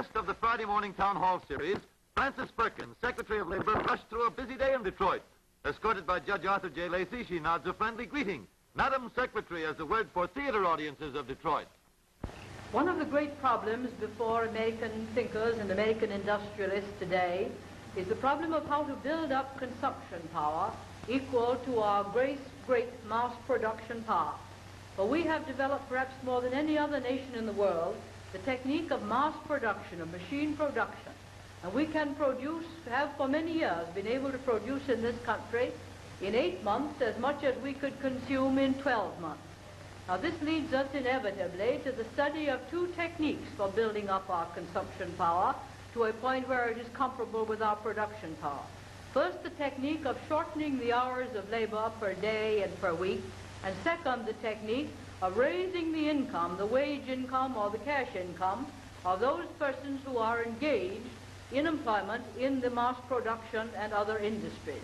guest of the Friday Morning Town Hall series, Frances Perkins, Secretary of Labor, rushed through a busy day in Detroit. Escorted by Judge Arthur J. Lacey, she nods a friendly greeting. Madam Secretary as a word for theater audiences of Detroit. One of the great problems before American thinkers and American industrialists today is the problem of how to build up consumption power equal to our great, great mass production power. For we have developed perhaps more than any other nation in the world the technique of mass production, of machine production. And we can produce, have for many years been able to produce in this country in eight months as much as we could consume in 12 months. Now this leads us inevitably to the study of two techniques for building up our consumption power to a point where it is comparable with our production power. First, the technique of shortening the hours of labor per day and per week, and second, the technique of raising the income, the wage income or the cash income of those persons who are engaged in employment in the mass production and other industries.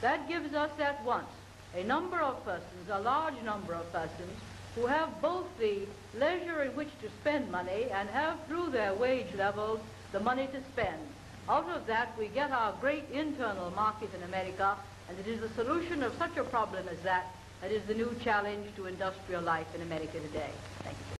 That gives us at once a number of persons, a large number of persons, who have both the leisure in which to spend money and have through their wage levels the money to spend. Out of that we get our great internal market in America and it is the solution of such a problem as that that is the new challenge to industrial life in America today.